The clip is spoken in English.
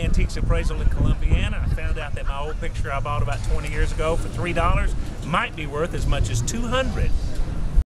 Antiques Appraisal in Columbiana. I found out that my old picture I bought about 20 years ago for $3 might be worth as much as 200